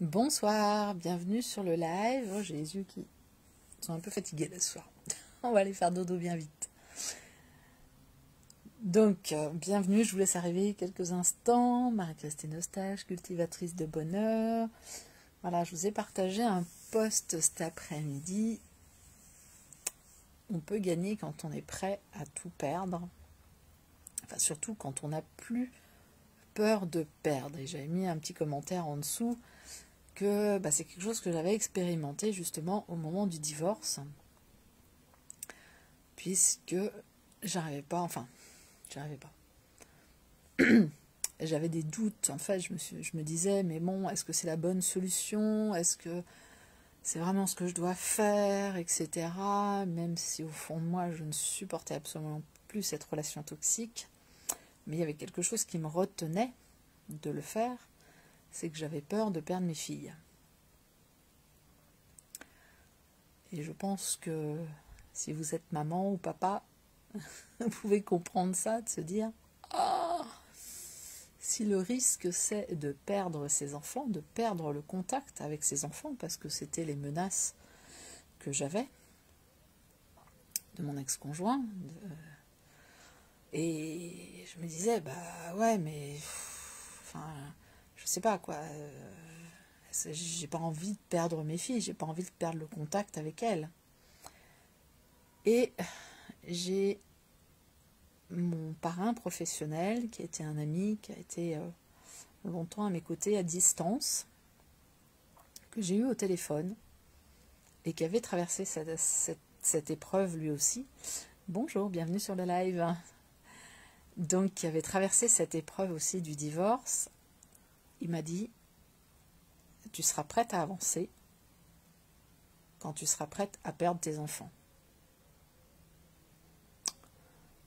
Bonsoir, bienvenue sur le live. Oh, qui sont un peu fatigués ce soir. On va aller faire dodo bien vite. Donc, euh, bienvenue, je vous laisse arriver quelques instants. Marie-Christine Eustache, cultivatrice de bonheur. Voilà, je vous ai partagé un post cet après-midi. On peut gagner quand on est prêt à tout perdre. Enfin, surtout quand on n'a plus peur de perdre. Et j'avais mis un petit commentaire en dessous que bah, c'est quelque chose que j'avais expérimenté justement au moment du divorce, puisque j'arrivais pas, enfin, j'arrivais pas. j'avais des doutes, en fait, je me, je me disais, mais bon, est-ce que c'est la bonne solution? Est-ce que c'est vraiment ce que je dois faire, etc. Même si au fond de moi, je ne supportais absolument plus cette relation toxique, mais il y avait quelque chose qui me retenait de le faire c'est que j'avais peur de perdre mes filles. Et je pense que si vous êtes maman ou papa, vous pouvez comprendre ça, de se dire Ah Si le risque c'est de perdre ses enfants, de perdre le contact avec ses enfants, parce que c'était les menaces que j'avais de mon ex-conjoint. Et je me disais, bah ouais, mais. Enfin je sais pas quoi. Euh, j'ai pas envie de perdre mes filles, j'ai pas envie de perdre le contact avec elles. Et j'ai mon parrain professionnel, qui était un ami, qui a été euh, longtemps à mes côtés à distance, que j'ai eu au téléphone et qui avait traversé cette, cette épreuve lui aussi. Bonjour, bienvenue sur le live. Donc, qui avait traversé cette épreuve aussi du divorce il m'a dit, tu seras prête à avancer quand tu seras prête à perdre tes enfants.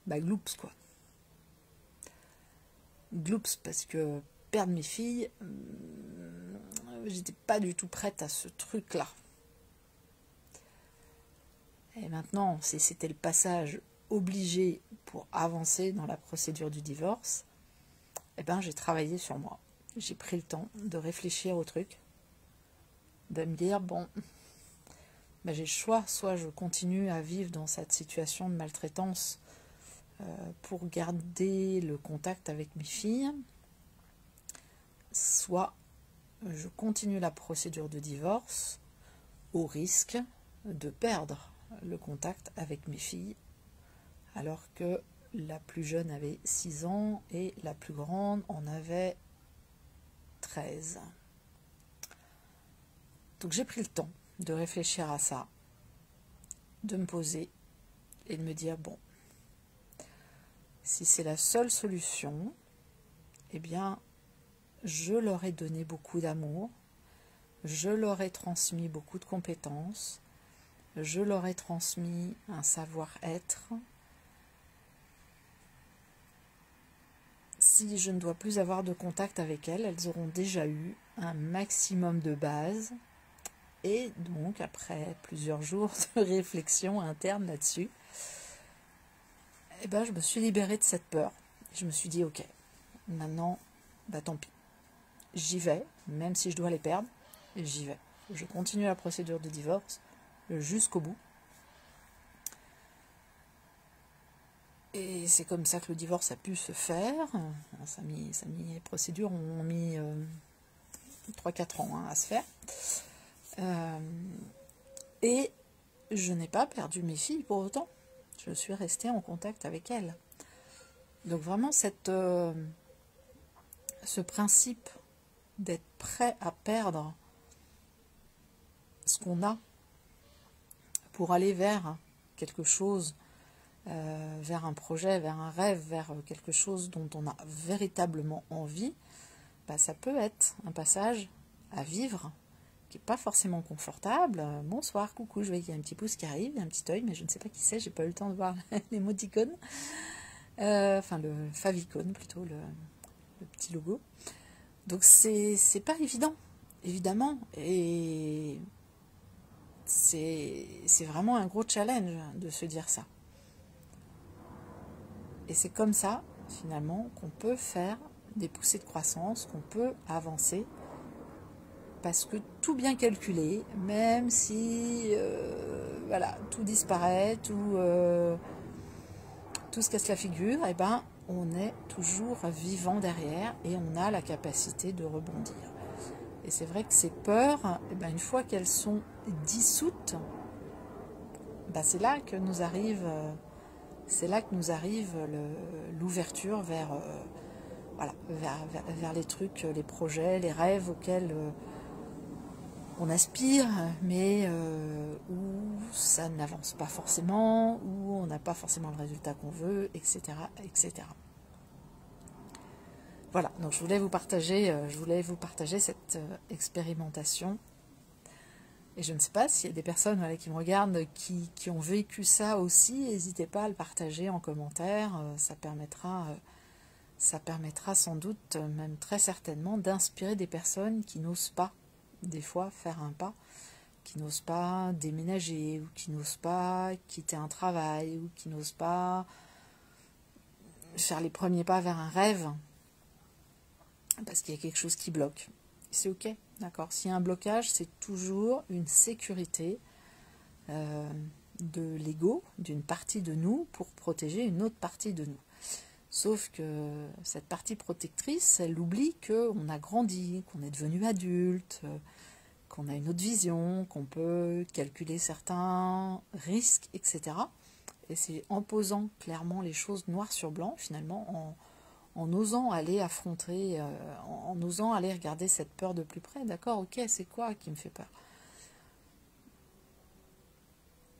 Bah gloops quoi. Gloops parce que perdre mes filles, euh, j'étais pas du tout prête à ce truc-là. Et maintenant, c'était le passage obligé pour avancer dans la procédure du divorce, eh ben j'ai travaillé sur moi. J'ai pris le temps de réfléchir au truc, de me dire, bon, ben j'ai le choix, soit je continue à vivre dans cette situation de maltraitance euh, pour garder le contact avec mes filles, soit je continue la procédure de divorce au risque de perdre le contact avec mes filles, alors que la plus jeune avait 6 ans et la plus grande en avait 13. Donc j'ai pris le temps de réfléchir à ça, de me poser et de me dire, bon, si c'est la seule solution, eh bien, je leur ai donné beaucoup d'amour, je leur ai transmis beaucoup de compétences, je leur ai transmis un savoir-être, si je ne dois plus avoir de contact avec elles, elles auront déjà eu un maximum de base. Et donc, après plusieurs jours de réflexion interne là-dessus, eh ben, je me suis libérée de cette peur. Je me suis dit, ok, maintenant, bah tant pis. J'y vais, même si je dois les perdre, j'y vais. Je continue la procédure de divorce jusqu'au bout. Et c'est comme ça que le divorce a pu se faire. Ça a mis, ça les procédures ont mis 3-4 euh, ans hein, à se faire. Euh, et je n'ai pas perdu mes filles pour autant. Je suis restée en contact avec elles. Donc vraiment, cette, euh, ce principe d'être prêt à perdre ce qu'on a pour aller vers quelque chose euh, vers un projet, vers un rêve, vers quelque chose dont on a véritablement envie, bah, ça peut être un passage à vivre qui n'est pas forcément confortable. Bonsoir, coucou, je vois qu'il y a un petit pouce qui arrive, un petit œil, mais je ne sais pas qui c'est, j'ai pas eu le temps de voir l'émoticône. Euh, enfin, le favicône plutôt, le, le petit logo. Donc, c'est pas évident, évidemment. Et c'est vraiment un gros challenge de se dire ça. Et c'est comme ça, finalement, qu'on peut faire des poussées de croissance, qu'on peut avancer parce que tout bien calculé, même si voilà, tout disparaît, tout, tout se casse la figure, et eh ben, on est toujours vivant derrière et on a la capacité de rebondir. Et c'est vrai que ces peurs, eh ben, une fois qu'elles sont dissoutes, ben, c'est là que nous arrive, c'est là que nous arrive l'ouverture vers, voilà, vers, les trucs, les projets, les rêves auxquels euh, on aspire, mais euh, où ça n'avance pas forcément, où on n'a pas forcément le résultat qu'on veut, etc., etc. Voilà, donc je voulais vous partager, euh, je voulais vous partager cette expérimentation. Et je ne sais pas s'il y a des personnes qui me regardent qui, ont vécu ça aussi, n'hésitez pas à le partager en commentaire, ça permettra ça permettra sans doute, même très certainement, d'inspirer des personnes qui n'osent pas, des fois, faire un pas, qui n'osent pas déménager, ou qui n'osent pas quitter un travail, ou qui n'osent pas faire les premiers pas vers un rêve, parce qu'il y a quelque chose qui bloque. C'est ok, d'accord. S'il y a un blocage, c'est toujours une sécurité euh, de l'ego, d'une partie de nous, pour protéger une autre partie de nous. Sauf que cette partie protectrice, elle oublie qu'on a grandi, qu'on est devenu adulte, qu'on a une autre vision, qu'on peut calculer certains risques, etc. Et c'est en posant clairement les choses noir sur blanc, finalement, en, osant aller affronter, euh, en, osant aller regarder cette peur de plus près. D'accord, ok, c'est quoi qui me fait peur?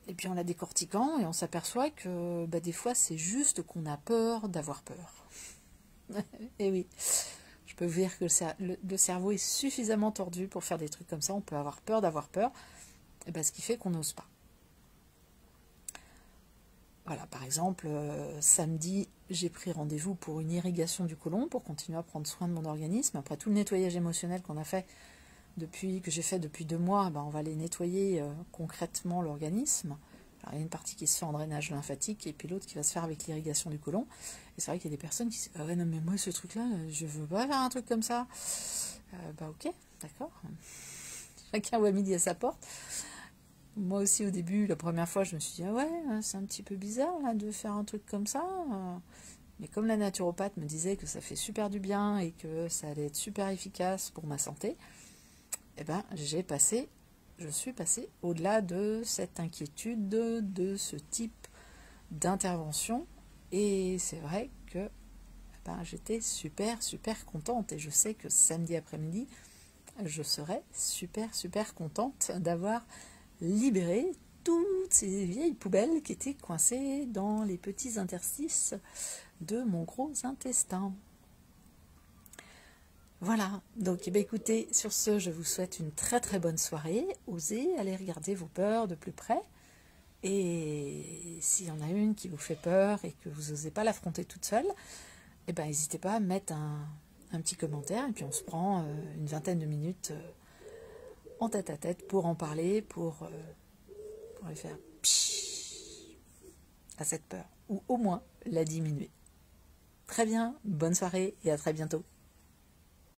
Et puis en la décortiquant, et on s'aperçoit que bah, des fois c'est juste qu'on a peur d'avoir peur. et oui, je peux vous dire que le, cerveau est suffisamment tordu pour faire des trucs comme ça. On peut avoir peur d'avoir peur, et bah, ce qui fait qu'on n'ose pas. Voilà, par exemple, euh, samedi, j'ai pris rendez-vous pour une irrigation du côlon pour continuer à prendre soin de mon organisme. Après tout le nettoyage émotionnel qu'on a fait depuis que j'ai fait depuis deux mois, ben, on va aller nettoyer euh, concrètement l'organisme. il y a une partie qui se fait en drainage lymphatique et puis l'autre qui va se faire avec l'irrigation du côlon. Et c'est vrai qu'il y a des personnes qui disent Ah ouais, non, mais moi, ce truc-là, je veux pas faire un truc comme ça. Euh, bah, ok, d'accord. Chacun voit midi à sa porte. Moi aussi, au début, la première fois, je me suis dit Ah ouais, c'est un petit peu bizarre de faire un truc comme ça. Mais comme la naturopathe me disait que ça fait super du bien et que ça allait être super efficace pour ma santé, eh ben, j'ai passé, je suis passé au-delà de cette inquiétude, de, ce type d'intervention. Et c'est vrai que eh ben, j'étais super, super contente. Et je sais que samedi après-midi, je serai super, super contente d'avoir libéré toutes ces vieilles poubelles qui étaient coincées dans les petits interstices de mon gros intestin. Voilà, donc eh écoutez, sur ce, je vous souhaite une très très bonne soirée. Osez aller regarder vos peurs de plus près. Et s'il y en a une qui vous fait peur et que vous n'osez pas l'affronter toute seule, eh n'hésitez pas à mettre un, petit commentaire et puis on se prend euh, une vingtaine de minutes euh, en tête à tête pour en parler, pour, euh, pour aller faire à cette peur, ou au moins la diminuer. Très bien, bonne soirée et à très bientôt.